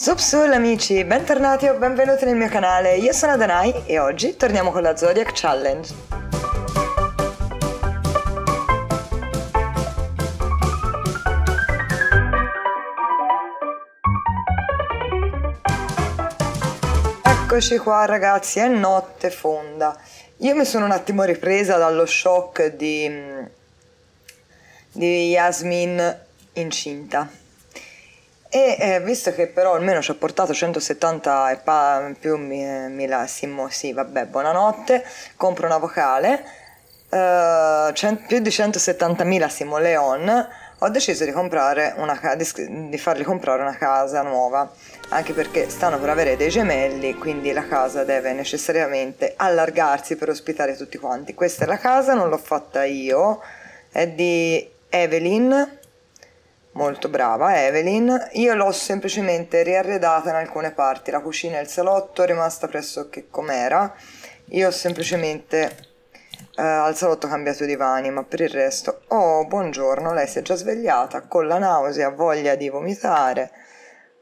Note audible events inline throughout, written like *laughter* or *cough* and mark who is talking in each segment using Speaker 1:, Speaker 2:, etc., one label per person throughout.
Speaker 1: Sup sul amici, bentornati o benvenuti nel mio canale, io sono Danai e oggi torniamo con la Zodiac Challenge. Eccoci qua ragazzi, è notte fonda. Io mi sono un attimo ripresa dallo shock di, di Yasmin incinta e eh, visto che però almeno ci ha portato 170 e pa- più millesimo, sì vabbè, buonanotte, compro una vocale, eh, cent- più di 170.000 simoleon, ho deciso di, ca- di, di fargli comprare una casa nuova, anche perché stanno per avere dei gemelli, quindi la casa deve necessariamente allargarsi per ospitare tutti quanti. Questa è la casa, non l'ho fatta io, è di Evelyn molto brava Evelyn. Io l'ho semplicemente riarredata in alcune parti, la cucina e il salotto è rimasta pressoché com'era. Io ho semplicemente eh, al salotto cambiato i divani, ma per il resto... Oh, buongiorno, lei si è già svegliata con la nausea, voglia di vomitare.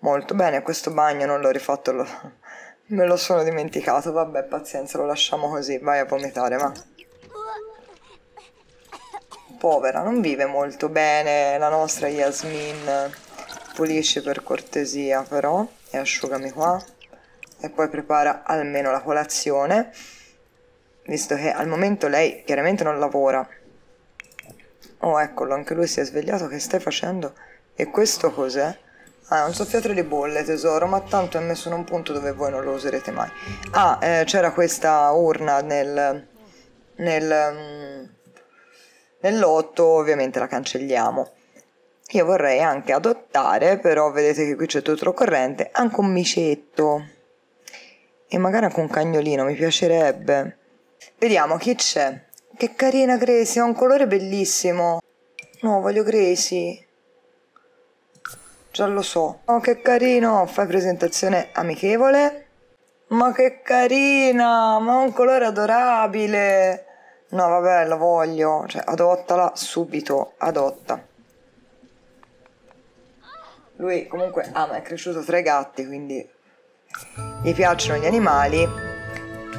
Speaker 1: Molto bene, questo bagno non l'ho rifatto, lo... *laughs* me lo sono dimenticato, vabbè, pazienza, lo lasciamo così, vai a vomitare, va povera, non vive molto bene la nostra Yasmin. Pulisci per cortesia però e asciugami qua e poi prepara almeno la colazione, visto che al momento lei chiaramente non lavora. Oh, eccolo, anche lui si è svegliato, che stai facendo? E questo cos'è? Ah, un soffiatore di bolle, tesoro, ma tanto è messo in un punto dove voi non lo userete mai. Ah, eh, c'era questa urna nel... nel... Nell'otto ovviamente la cancelliamo. Io vorrei anche adottare, però vedete che qui c'è tutto corrente, anche un micetto. E magari anche un cagnolino, mi piacerebbe. Vediamo chi c'è. Che carina Gracie, ha un colore bellissimo. No, voglio Gracie. Già lo so. Oh, che carino. Fai presentazione amichevole. Ma che carina, ma ha un colore adorabile. No, vabbè, la voglio. Cioè, adottala subito. Adotta. Lui comunque ama, è cresciuto tra i gatti, quindi gli piacciono gli animali.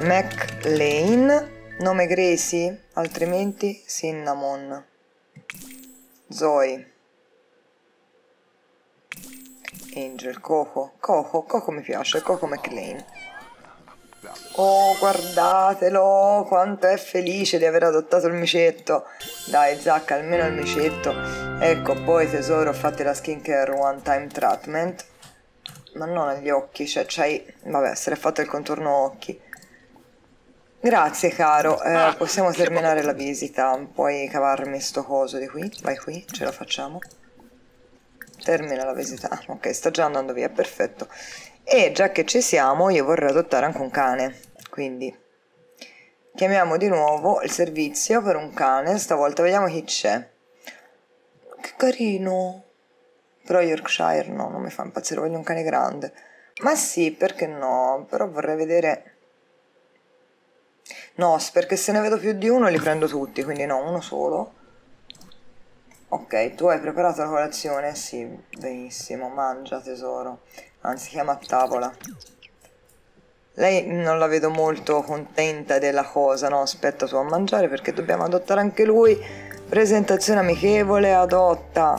Speaker 1: McLean. Nome Gracie, altrimenti Cinnamon. Zoe. Angel, Coco. Coco, Coco mi piace, Coco McLean. Oh, guardatelo, quanto è felice di aver adottato il micetto. Dai, Zac, almeno il micetto. Ecco, poi tesoro, fatto la skincare one time treatment. Ma non agli occhi, cioè c'hai... Vabbè, se l'è fatto il contorno occhi. Grazie, caro. Eh, possiamo terminare la visita. Puoi cavarmi sto coso di qui? Vai qui, ce la facciamo. Termina la visita. Ah, *laughs* ok, sta già andando via, perfetto. E già che ci siamo, io vorrei adottare anche un cane. Quindi chiamiamo di nuovo il servizio per un cane. Stavolta vediamo chi c'è. Che carino. Però Yorkshire no, non mi fa impazzire, voglio un cane grande. Ma sì, perché no? Però vorrei vedere... No, perché se ne vedo più di uno li prendo tutti, quindi no, uno solo. Ok, tu hai preparato la colazione? Sì, benissimo, mangia tesoro. Anzi, chiama a tavola. Lei non la vedo molto contenta della cosa, no? Aspetta tu a mangiare perché dobbiamo adottare anche lui. Presentazione amichevole, adotta.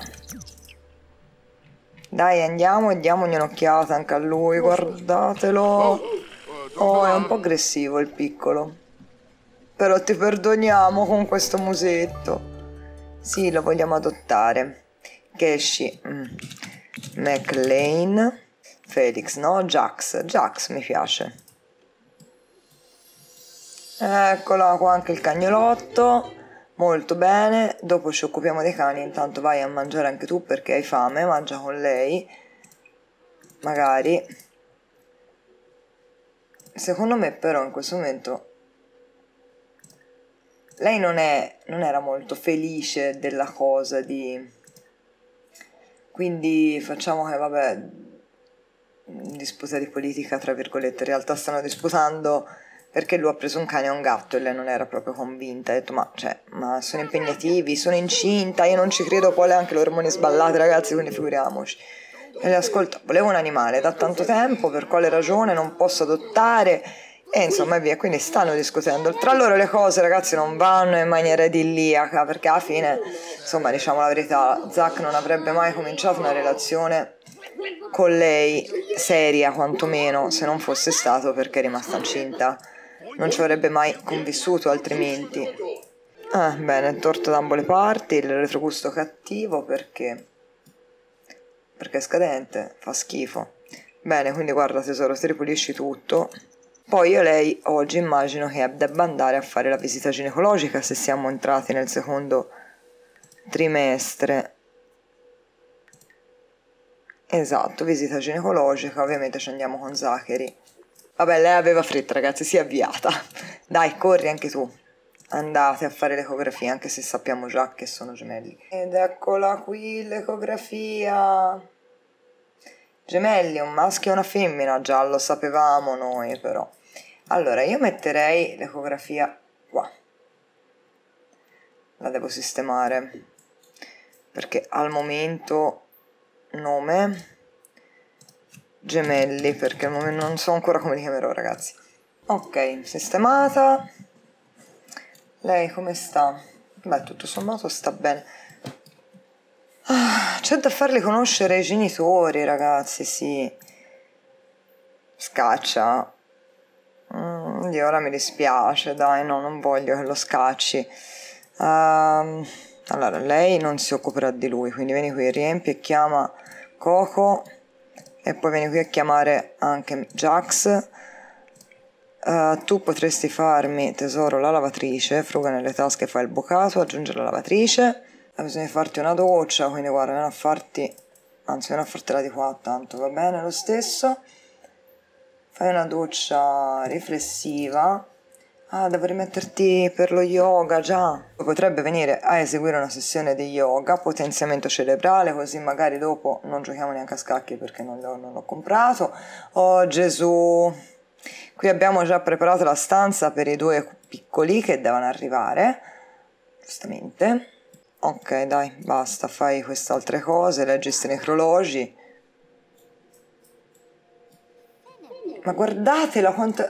Speaker 1: Dai, andiamo e diamogli un'occhiata anche a lui, guardatelo. Oh, è un po' aggressivo il piccolo. Però ti perdoniamo con questo musetto. Sì, lo vogliamo adottare. Keshi. Mm. McLean. Felix, no? Jax. Jax mi piace. Eccola qua anche il cagnolotto. Molto bene. Dopo ci occupiamo dei cani. Intanto vai a mangiare anche tu perché hai fame. Mangia con lei. Magari. Secondo me però in questo momento lei non, è, non era molto felice della cosa di... Quindi facciamo che, vabbè, disputa di politica, tra virgolette, in realtà stanno disputando perché lui ha preso un cane e un gatto e lei non era proprio convinta. Ha detto, ma, cioè, ma sono impegnativi, sono incinta, io non ci credo, poi le anche le ormoni sballate, ragazzi, quindi figuriamoci. e le ascolta. Volevo un animale da tanto tempo, per quale ragione non posso adottare? E insomma, via. Quindi stanno discutendo. Tra loro le cose, ragazzi, non vanno in maniera idilliaca, perché alla fine, insomma, diciamo la verità, Zack non avrebbe mai cominciato una relazione con lei seria, quantomeno, se non fosse stato perché è rimasta incinta. Non ci avrebbe mai convissuto altrimenti. Ah, bene, torto da ambo le parti, il retrogusto cattivo perché perché è scadente, fa schifo. Bene, quindi guarda tesoro, ti ripulisci tutto. Poi io lei oggi immagino che debba andare a fare la visita ginecologica se siamo entrati nel secondo trimestre. Esatto, visita ginecologica, ovviamente ci andiamo con Zachary. Vabbè, lei aveva fretta ragazzi, si è avviata. Dai, corri anche tu. Andate a fare l'ecografia, anche se sappiamo già che sono gemelli. Ed eccola qui l'ecografia. Gemelli, un maschio e una femmina, già lo sapevamo noi però. Allora, io metterei l'ecografia qua. La devo sistemare. Perché al momento nome gemelli, perché al momento non so ancora come li chiamerò ragazzi. Ok, sistemata. Lei come sta? Beh, tutto sommato sta bene. Ah, c'è da farli conoscere i genitori, ragazzi, sì. Scaccia. Mm, di ora mi dispiace, dai, no, non voglio che lo scacci. Uh, allora, lei non si occuperà di lui, quindi vieni qui, riempi e chiama Coco e poi vieni qui a chiamare anche Jax. Uh, tu potresti farmi, tesoro, la lavatrice, fruga nelle tasche, fai il bucato, aggiungi la lavatrice hai bisogno di farti una doccia, quindi guarda, vieni a farti, anzi vieni a fartela di qua, tanto va bene lo stesso. Fai una doccia riflessiva. Ah, devo rimetterti per lo yoga già. Potrebbe venire a eseguire una sessione di yoga, potenziamento cerebrale, così magari dopo non giochiamo neanche a scacchi perché non l'ho, non l'ho comprato. Oh Gesù! Qui abbiamo già preparato la stanza per i due piccoli che devono arrivare, giustamente. Ok, dai, basta, fai queste altre cose, leggi questi necrologi. Ma guardatela quanto...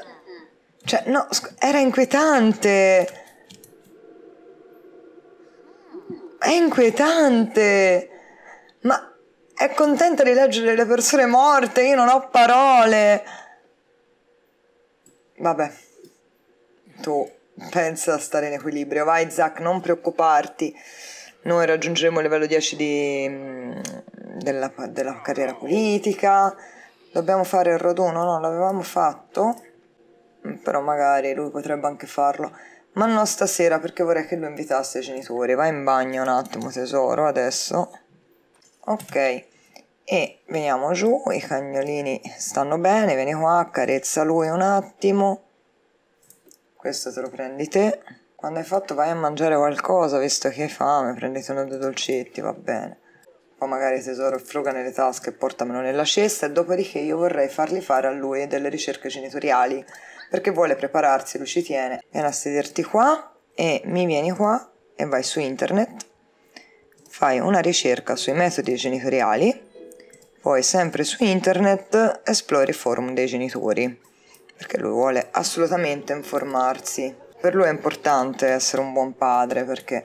Speaker 1: Cioè, no, era inquietante. È inquietante. Ma è contenta di leggere le persone morte, io non ho parole. Vabbè. Tu pensa a stare in equilibrio. Vai, Zack, non preoccuparti noi raggiungeremo il livello 10 di, mm, della, della, carriera politica, dobbiamo fare il raduno, no, l'avevamo fatto, mm, però magari lui potrebbe anche farlo, ma non stasera perché vorrei che lui invitasse i genitori, vai in bagno un attimo tesoro adesso, ok, e veniamo giù, i cagnolini stanno bene, vieni qua, accarezza lui un attimo, questo te lo prendi te. Quando hai fatto vai a mangiare qualcosa, visto che hai fame, prenditi uno dei dolcetti, va bene. Poi magari tesoro fruga nelle tasche e portamelo nella cesta e dopodiché io vorrei fargli fare a lui delle ricerche genitoriali perché vuole prepararsi, lui ci tiene. Vieni a sederti qua e mi vieni qua e vai su internet, fai una ricerca sui metodi genitoriali, poi sempre su internet esplori il forum dei genitori perché lui vuole assolutamente informarsi per lui è importante essere un buon padre perché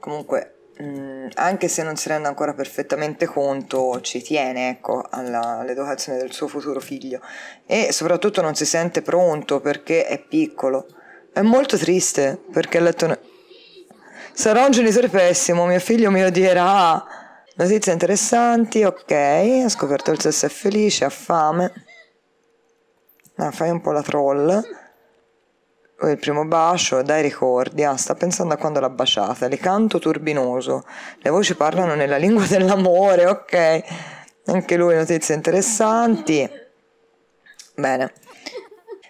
Speaker 1: comunque mh, mm, anche se non si rende ancora perfettamente conto ci tiene ecco, alla, all'educazione del suo futuro figlio. E soprattutto non si sente pronto perché è piccolo. È molto triste perché ha letto una... sarò un genitore pessimo mio figlio mi odierà notizie interessanti ok. Ha scoperto il sesso è felice ha fame. Ah, fai un po' la troll il primo bacio, dai ricordi, ah, sta pensando a quando l'ha baciata, le canto turbinoso, le voci parlano nella lingua *laughs* dell'amore, ok, anche lui notizie interessanti, bene.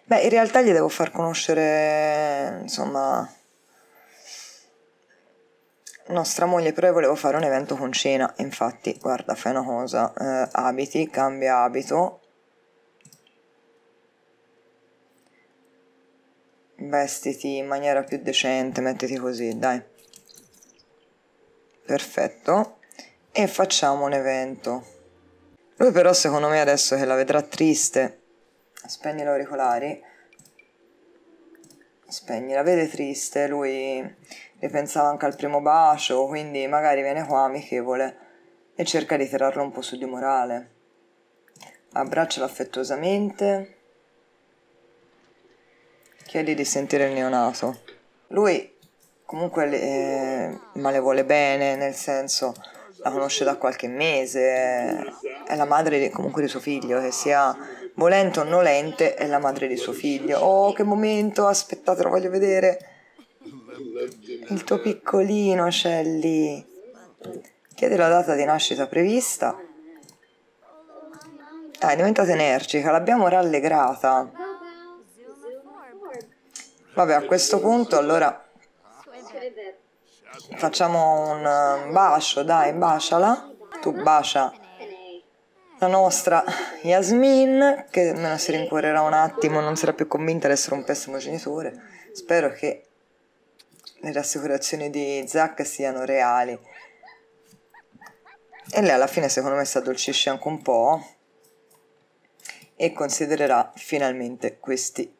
Speaker 1: Beh, in realtà gli devo far conoscere, insomma, nostra moglie, però io volevo fare un evento con cena, infatti, guarda, fai una cosa, eh, abiti, cambia abito, vestiti in maniera più decente, mettiti così, dai. Perfetto. E facciamo un evento. Lui però secondo me adesso che la vedrà triste, spegni gli auricolari, spegni, la vede triste, lui ripensava anche al primo bacio, quindi magari viene qua amichevole e cerca di tirarlo un po' su di morale. Abbracciala affettuosamente, chiedi di sentire il neonato. Lui comunque eh, ma le vuole bene, nel senso la conosce da qualche mese, è la madre di, comunque di suo figlio, che sia volente o nolente, è la madre di suo figlio. Oh, che momento, aspettate, lo voglio vedere. Il tuo piccolino c'è. Chiede la data di nascita prevista. Ah, è diventata energica, l'abbiamo rallegrata. Vabbè, a questo punto allora facciamo un bacio, dai, baciala. Tu bacia la nostra Yasmin, che me la si rincuorerà un attimo, non sarà più convinta di essere un pessimo genitore. Spero che le rassicurazioni di Zack siano reali. E lei alla fine secondo me si addolcisce anche un po' e considererà finalmente questi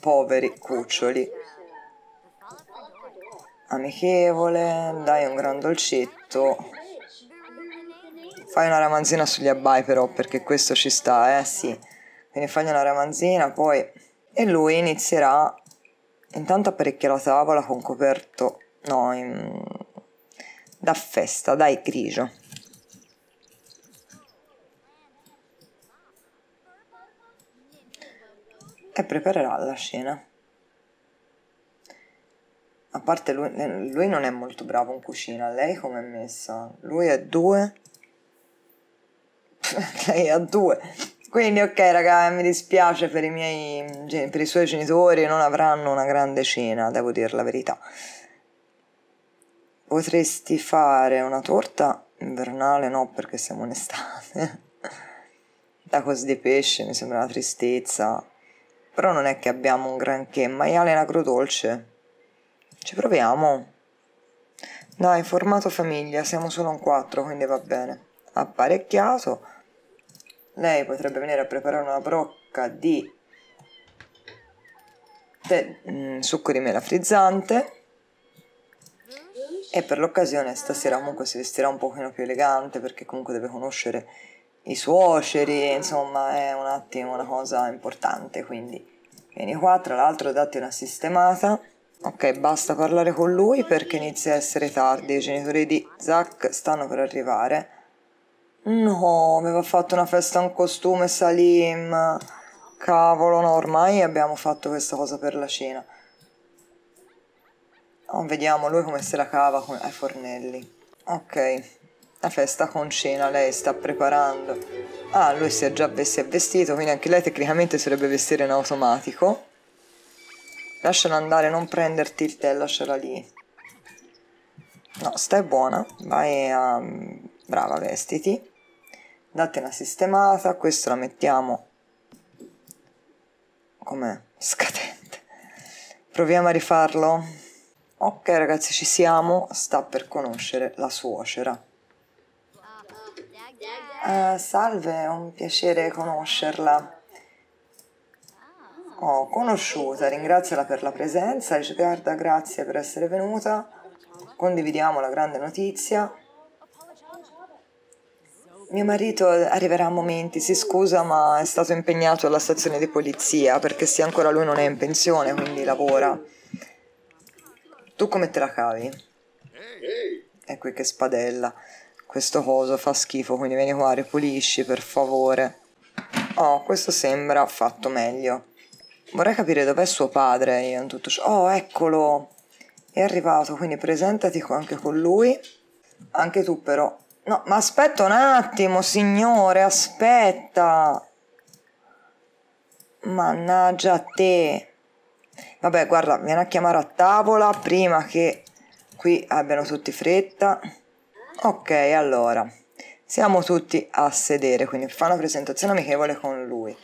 Speaker 1: poveri cuccioli. Amichevole, dai un gran dolcetto. Fai una ramanzina sugli abbai però, perché questo ci sta, eh sì. Quindi fagli una ramanzina, poi... E lui inizierà intanto apparecchia la tavola con coperto... No, in... da festa, dai, grigio. E preparerà la scena. A parte lui, lui non è molto bravo in cucina, lei come è messa? Lui è due, *laughs* lei è a due. Quindi ok raga, mi dispiace per i miei, per i suoi genitori, non avranno una grande cena, devo dire la verità. Potresti fare una torta invernale? No, perché siamo in estate. *laughs* Tacos di pesce mi sembra una tristezza. Però non è che abbiamo un granché. Maiale in agrodolce. Ci proviamo. Dai, formato famiglia, siamo solo un 4, quindi va bene. Apparecchiato. Lei potrebbe venire a preparare una brocca di de, mh, mm, succo di mela frizzante. E per l'occasione stasera comunque si vestirà un pochino più elegante perché comunque deve conoscere i suoceri, insomma è un attimo una cosa importante, quindi vieni qua, tra l'altro datti una sistemata. Ok, basta parlare con lui perché inizia a essere tardi. I genitori di Zack stanno per arrivare. No, aveva fatto una festa in costume Salim. Cavolo, no, ormai abbiamo fatto questa cosa per la cena. Oh, vediamo lui come se la cava ai fornelli. Ok, la festa con cena lei sta preparando. Ah, lui si è già si è vestito, quindi anche lei tecnicamente si dovrebbe vestire in automatico. Lasciala andare, non prenderti il tè, lasciala lì. No, stai buona, vai a... brava, vestiti. Date una sistemata, questo la mettiamo come scadente. Proviamo a rifarlo. Ok ragazzi, ci siamo, sta per conoscere la suocera. Uh, salve, è un piacere conoscerla. Ho conosciuta, ringraziala per la presenza, dice guarda grazie per essere venuta, condividiamo la grande notizia. Mio marito arriverà a momenti, si scusa ma è stato impegnato alla stazione di polizia perché sì ancora lui non è in pensione quindi lavora. Tu come te la cavi? E qui che spadella. Questo coso fa schifo quindi vieni qua, ripulisci per favore. Oh, questo sembra fatto meglio. Vorrei capire dov'è suo padre io in tutto ciò. Oh, eccolo! È arrivato, quindi presentati anche con lui. Anche tu però. No, ma aspetta un attimo, signore, aspetta. Mannaggia a te. Vabbè, guarda, vieni a chiamare a tavola prima che qui abbiano tutti fretta. Ok, allora. Siamo tutti a sedere, quindi fa una presentazione amichevole con lui.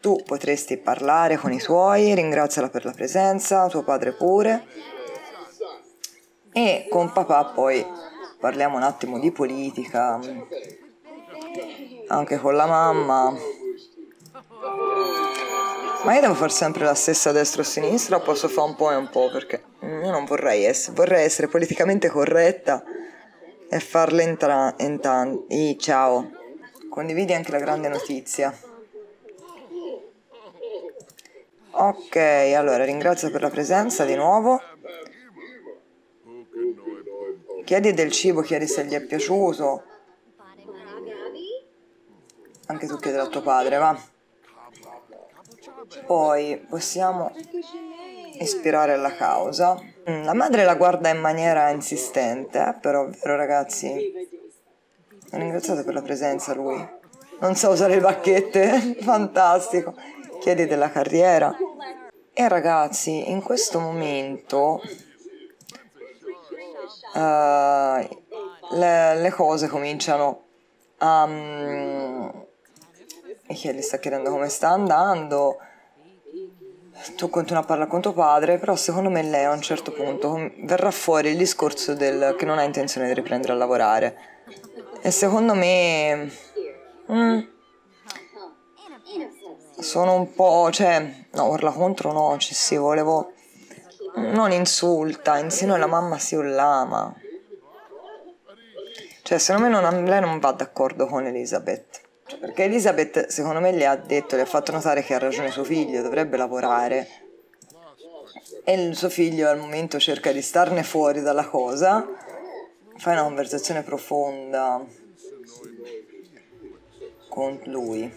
Speaker 1: Tu potresti parlare con i tuoi, ringraziala per la presenza, tuo padre pure. E con papà poi parliamo un attimo di politica. anche con la mamma. Ma io devo fare sempre la stessa destra o sinistra o posso fare un po' e un po' perché io non vorrei essere, vorrei essere politicamente corretta e farle entrambi. Ciao, condividi anche la grande notizia. Ok, allora ringrazio per la presenza di nuovo. Chiedi del cibo, chiedi se gli è piaciuto. Anche tu chiedi al tuo padre, va. Poi possiamo ispirare alla causa. Mm, la madre la guarda in maniera insistente, eh? però vero ragazzi. Ringraziate per la presenza lui. Non sa usare le bacchette, *laughs* fantastico. Chiedi della carriera. E ragazzi, in questo momento uh, le, le, cose cominciano a... Um, gli sta chiedendo come sta andando tu continui a parlare con tuo padre, però secondo me lei a un certo punto verrà fuori il discorso del che non ha intenzione di riprendere a lavorare. E secondo me... Mm, sono un po'... cioè, no, urla contro no, cioè sì, volevo... Non insulta, insieme alla mamma si ullama. Cioè, secondo me non, lei non va d'accordo con Elizabeth. Perché Elizabeth, secondo me, gli ha detto, le ha fatto notare che ha ragione suo figlio, dovrebbe lavorare. E il suo figlio al momento cerca di starne fuori dalla cosa. Fai una conversazione profonda con lui.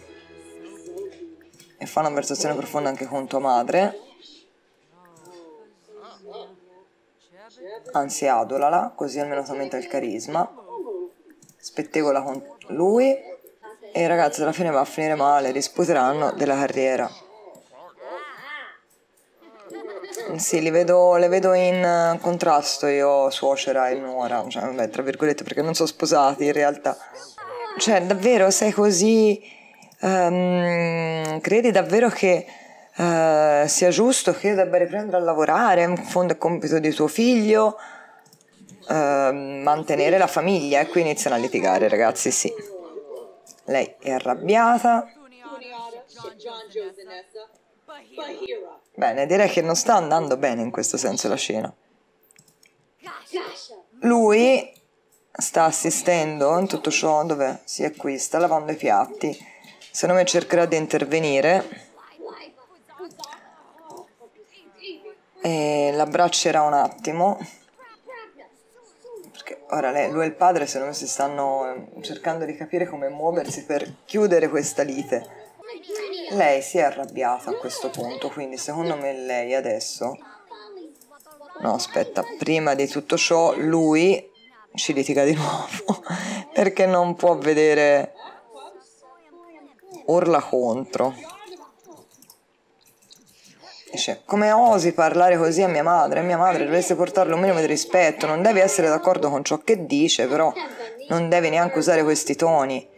Speaker 1: E fa una conversazione profonda anche con tua madre. Anzi, adolala, così almeno aumenta il carisma. Spettegola con lui e i ragazzi alla fine va a finire male, disputeranno della carriera. Sì, li vedo, le vedo in contrasto io, suocera e nuora, cioè, vabbè, tra virgolette, perché non sono sposati in realtà. Cioè, davvero, sei così... Um, credi davvero che uh, sia giusto che io debba riprendere a lavorare? In fondo è compito di tuo figlio uh, mantenere la famiglia e qui iniziano a litigare, ragazzi, sì. Lei è arrabbiata. Bene, direi che non sta andando bene in questo senso la scena. Lui sta assistendo in tutto ciò dove si è qui, sta lavando i piatti. Secondo me cercherà di intervenire. E l'abbraccerà un attimo. Ora lei, lui e il padre secondo me si stanno cercando di capire come muoversi per chiudere questa lite. Lei si è arrabbiata a questo punto, quindi secondo me lei adesso... No, aspetta, prima di tutto ciò lui ci litiga di nuovo *laughs* perché non può vedere... Urla contro. Dice, come osi parlare così a mia madre? Mia madre dovresti portarle un minimo di rispetto, non devi essere d'accordo con ciò che dice, però non devi neanche usare questi toni.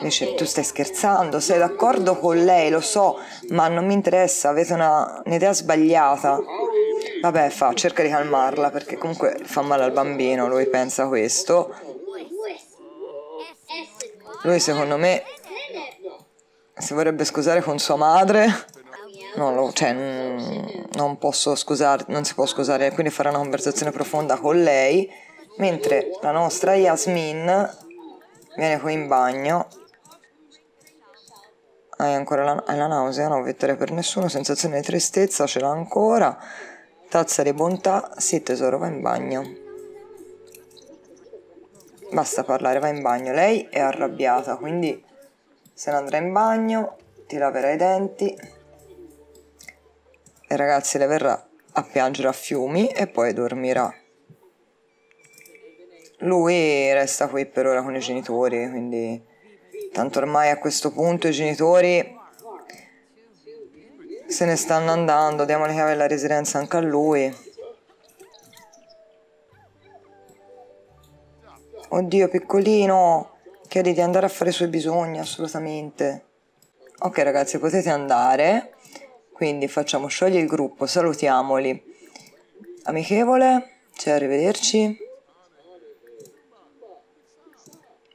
Speaker 1: Dice, tu stai scherzando, sei d'accordo con lei, lo so, ma non mi interessa, avete una, un'idea sbagliata. Vabbè, fa, cerca di calmarla perché comunque fa male al bambino, lui pensa questo. Lui secondo me si vorrebbe scusare con sua madre non, lo, cioè, non posso scusare, non si può scusare, quindi farò una conversazione profonda con lei, mentre la nostra Yasmin viene qui in bagno. Hai ancora la, hai la nausea? No, vettere per nessuno, sensazione di tristezza, ce l'ha ancora. Tazza di bontà, sì tesoro, va in bagno. Basta parlare, va in bagno. Lei è arrabbiata, quindi se ne andrà in bagno, ti laverà i denti e ragazzi le verrà a piangere a fiumi e poi dormirà. Lui resta qui per ora con i genitori, quindi tanto ormai a questo punto i genitori se ne stanno andando, diamo le chiavi della residenza anche a lui. Oddio, piccolino, chiedi di andare a fare i suoi bisogni, assolutamente. Ok ragazzi, potete andare. Quindi facciamo sciogliere il gruppo, salutiamoli. Amichevole, cioè arrivederci.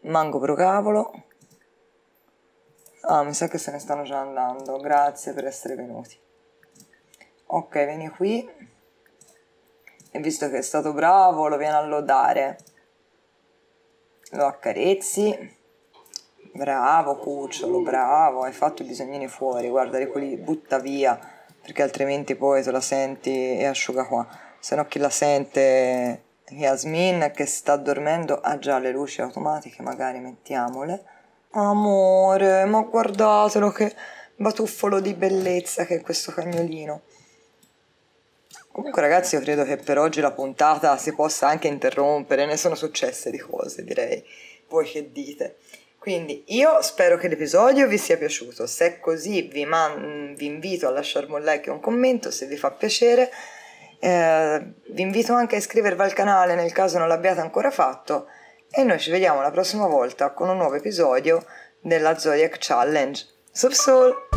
Speaker 1: Mango pro cavolo. Ah, mi sa che se ne stanno già andando. Grazie per essere venuti. Ok, vieni qui. E visto che è stato bravo, lo viene a lodare. Lo accarezzi. Bravo, cucciolo, bravo. Hai fatto i bisognini fuori. Guarda, quelli butta via. Perché altrimenti poi te la senti e asciuga qua. Se no chi la sente... Yasmin che sta dormendo ha già le luci automatiche, magari mettiamole Amore, ma guardatelo che batuffolo di bellezza che è questo cagnolino. Comunque ragazzi io credo che per oggi la puntata si possa anche interrompere, ne sono successe di cose direi, voi che dite. Quindi io spero che l'episodio vi sia piaciuto, se è così vi, man- vi invito a lasciarmi un like e un commento se vi fa piacere, eh, vi invito anche a iscrivervi al canale nel caso non l'abbiate ancora fatto e noi ci vediamo la prossima volta con un nuovo episodio della Zodiac Challenge. Subsol!